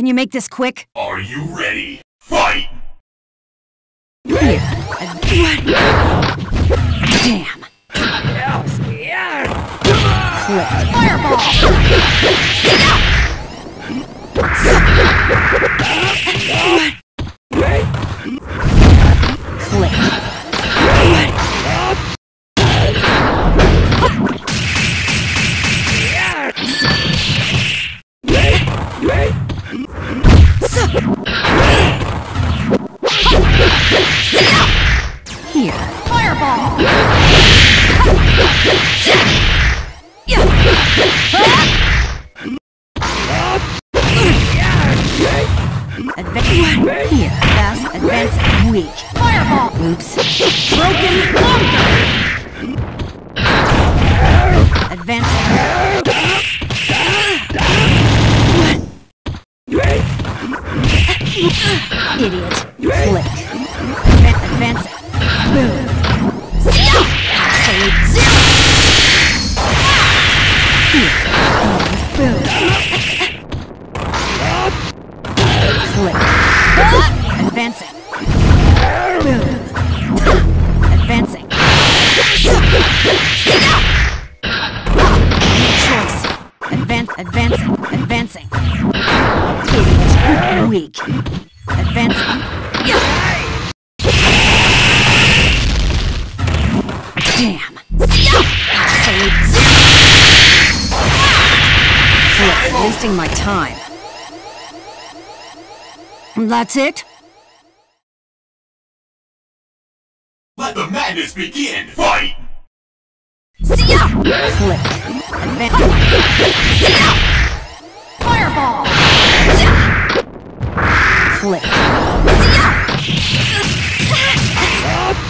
Can you make this quick? Are you ready? Fight! Here. Damn. Fireball! Click. Idiot. Advan- advance. Boom. Damn. Absolute zero. Click. Wasting my time. That's it? Let the madness begin! Fight! See ya! Advance. See ya! Fireball! See ya! Advance. Advancing.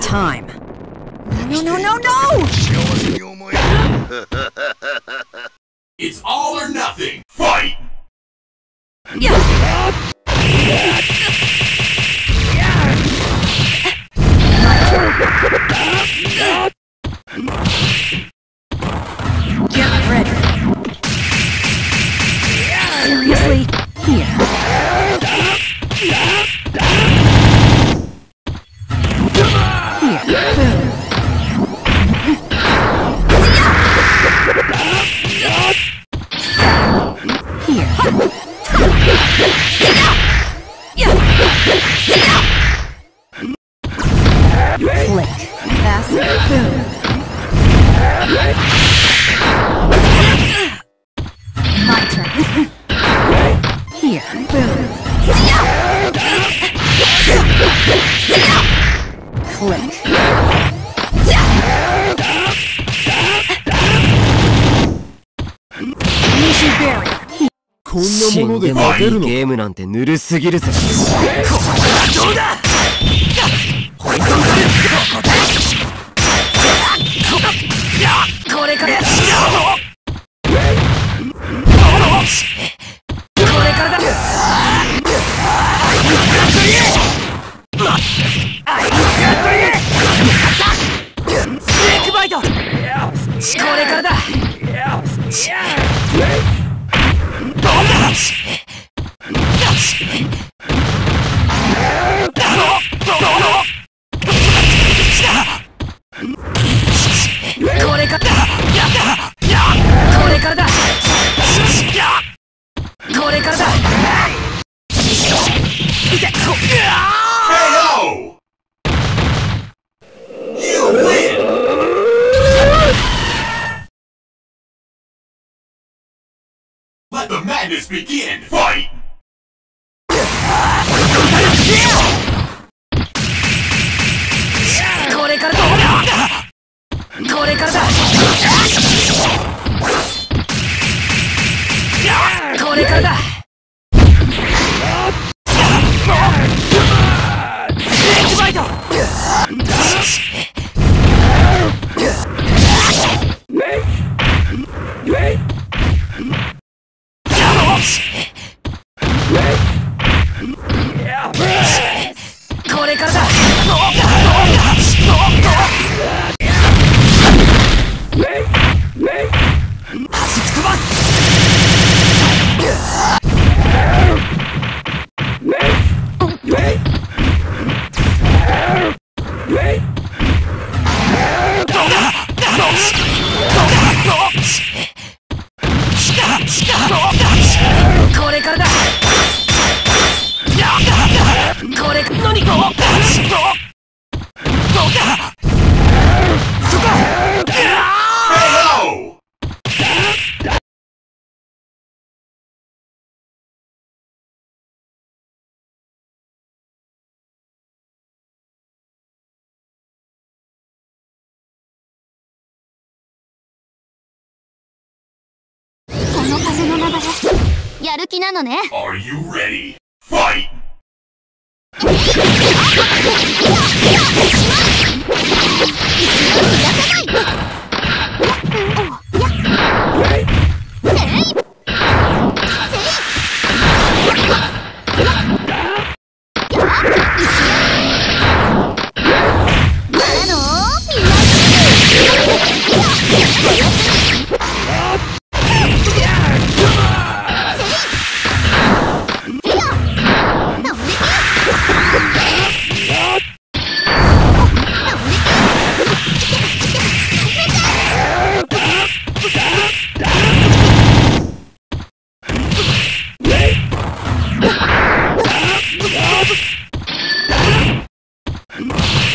time. No, no, no, no! It's all or nothing! Fight! Yeah. Click. でもいいゲームなんてぬるすぎるぜ。こはどうだ。これからこれからだ。これからだ。house. madness begin! Fight! やる気なのね Are you ready? Fight! 逃がさない Yeah.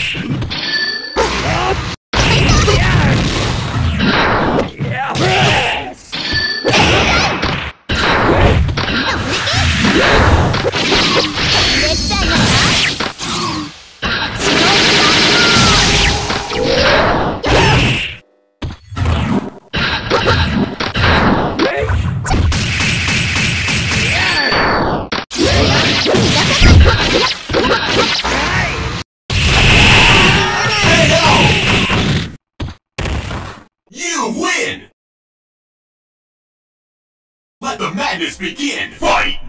madness begin! Fight!